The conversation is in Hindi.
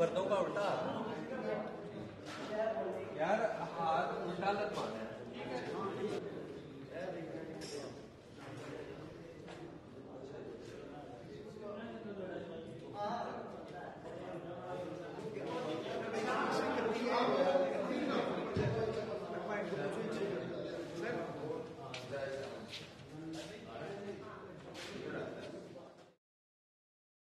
मर्दों का उल्टा।